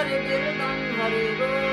Hare Birman Hare Bo